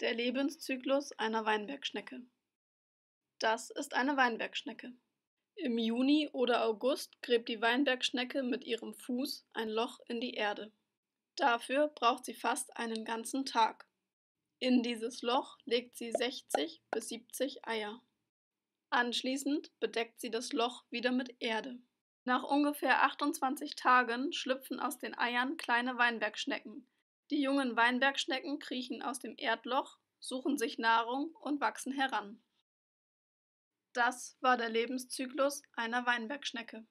Der Lebenszyklus einer Weinbergschnecke. Das ist eine Weinbergschnecke. Im Juni oder August gräbt die Weinbergschnecke mit ihrem Fuß ein Loch in die Erde. Dafür braucht sie fast einen ganzen Tag. In dieses Loch legt sie 60 bis 70 Eier. Anschließend bedeckt sie das Loch wieder mit Erde. Nach ungefähr 28 Tagen schlüpfen aus den Eiern kleine Weinbergschnecken. Die jungen Weinbergschnecken kriechen aus dem Erdloch, suchen sich Nahrung und wachsen heran. Das war der Lebenszyklus einer Weinbergschnecke.